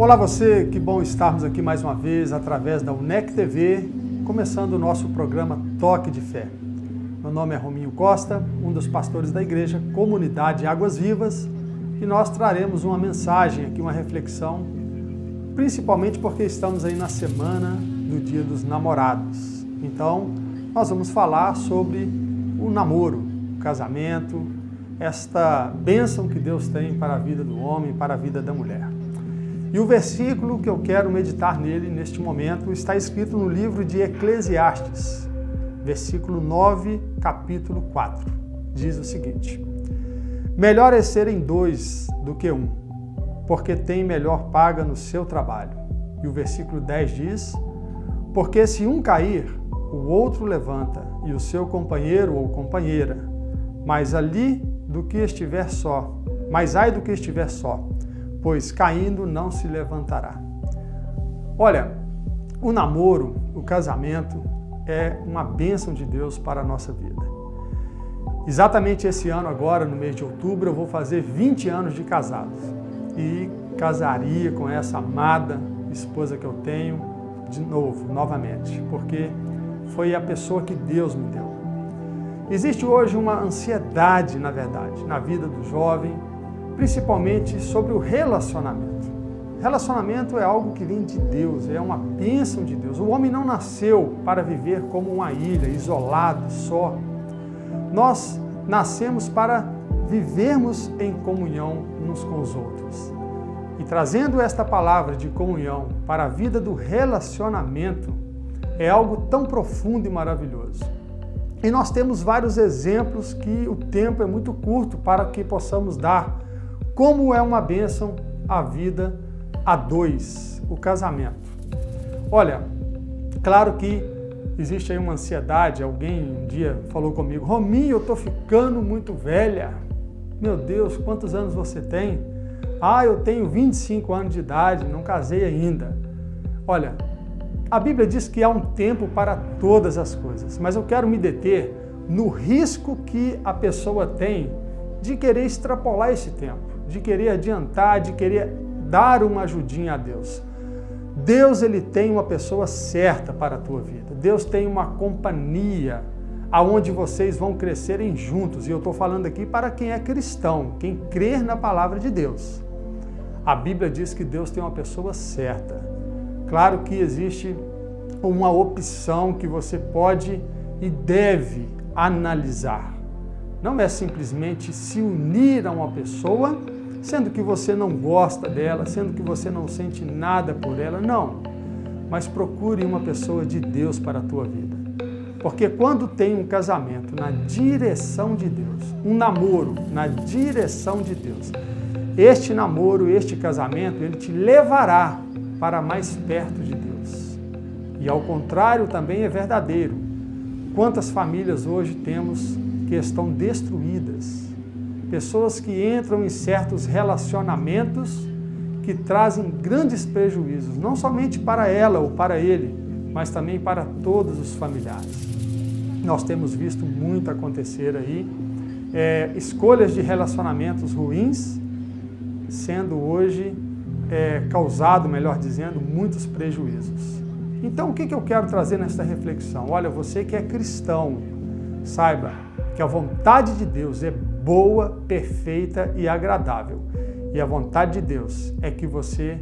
Olá você, que bom estarmos aqui mais uma vez através da UNEC TV, começando o nosso programa Toque de Fé. Meu nome é Rominho Costa, um dos pastores da igreja Comunidade Águas Vivas, e nós traremos uma mensagem aqui, uma reflexão, principalmente porque estamos aí na semana do Dia dos Namorados. Então, nós vamos falar sobre o namoro, o casamento, esta bênção que Deus tem para a vida do homem, para a vida da mulher. E o versículo que eu quero meditar nele neste momento está escrito no livro de Eclesiastes, versículo 9, capítulo 4. Diz o seguinte: Melhor é serem dois do que um, porque tem melhor paga no seu trabalho. E o versículo 10 diz: Porque se um cair, o outro levanta, e o seu companheiro ou companheira, mas ali do que estiver só, mas ai do que estiver só pois caindo não se levantará. Olha, o namoro, o casamento é uma bênção de Deus para a nossa vida. Exatamente esse ano, agora, no mês de outubro, eu vou fazer 20 anos de casado e casaria com essa amada esposa que eu tenho de novo, novamente, porque foi a pessoa que Deus me deu. Existe hoje uma ansiedade, na verdade, na vida do jovem, principalmente sobre o relacionamento. Relacionamento é algo que vem de Deus, é uma bênção de Deus. O homem não nasceu para viver como uma ilha, isolado, só. Nós nascemos para vivermos em comunhão uns com os outros. E trazendo esta palavra de comunhão para a vida do relacionamento é algo tão profundo e maravilhoso. E nós temos vários exemplos que o tempo é muito curto para que possamos dar como é uma bênção a vida a dois, o casamento. Olha, claro que existe aí uma ansiedade. Alguém um dia falou comigo: Rominho, eu tô ficando muito velha. Meu Deus, quantos anos você tem? Ah, eu tenho 25 anos de idade, não casei ainda. Olha, a Bíblia diz que há um tempo para todas as coisas, mas eu quero me deter no risco que a pessoa tem de querer extrapolar esse tempo de querer adiantar, de querer dar uma ajudinha a Deus. Deus ele tem uma pessoa certa para a tua vida. Deus tem uma companhia aonde vocês vão crescerem juntos. E eu estou falando aqui para quem é cristão, quem crer na palavra de Deus. A Bíblia diz que Deus tem uma pessoa certa. Claro que existe uma opção que você pode e deve analisar. Não é simplesmente se unir a uma pessoa sendo que você não gosta dela, sendo que você não sente nada por ela, não. Mas procure uma pessoa de Deus para a tua vida. Porque quando tem um casamento na direção de Deus, um namoro na direção de Deus, este namoro, este casamento, ele te levará para mais perto de Deus. E ao contrário também é verdadeiro. Quantas famílias hoje temos que estão destruídas pessoas que entram em certos relacionamentos que trazem grandes prejuízos, não somente para ela ou para ele, mas também para todos os familiares. Nós temos visto muito acontecer aí, é, escolhas de relacionamentos ruins, sendo hoje é, causado, melhor dizendo, muitos prejuízos. Então, o que, que eu quero trazer nesta reflexão? Olha, você que é cristão, saiba que a vontade de Deus é boa, perfeita e agradável. E a vontade de Deus é que você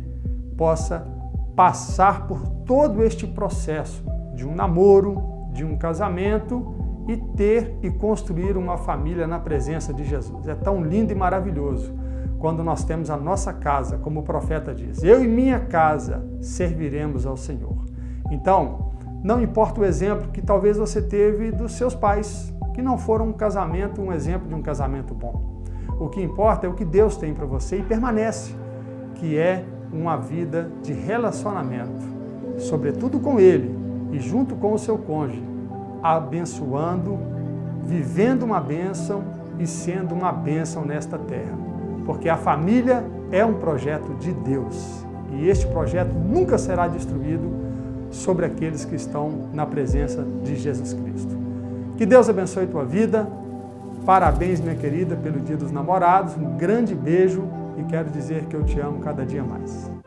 possa passar por todo este processo de um namoro, de um casamento e ter e construir uma família na presença de Jesus. É tão lindo e maravilhoso quando nós temos a nossa casa, como o profeta diz: Eu e minha casa serviremos ao Senhor. Então, não importa o exemplo que talvez você teve dos seus pais, que não foram um casamento, um exemplo de um casamento bom. O que importa é o que Deus tem para você e permanece, que é uma vida de relacionamento, sobretudo com Ele e junto com o seu cônjuge, abençoando, vivendo uma bênção e sendo uma bênção nesta terra. Porque a família é um projeto de Deus e este projeto nunca será destruído sobre aqueles que estão na presença de Jesus Cristo. Que Deus abençoe tua vida. Parabéns, minha querida, pelo Dia dos Namorados. Um grande beijo e quero dizer que eu te amo cada dia mais.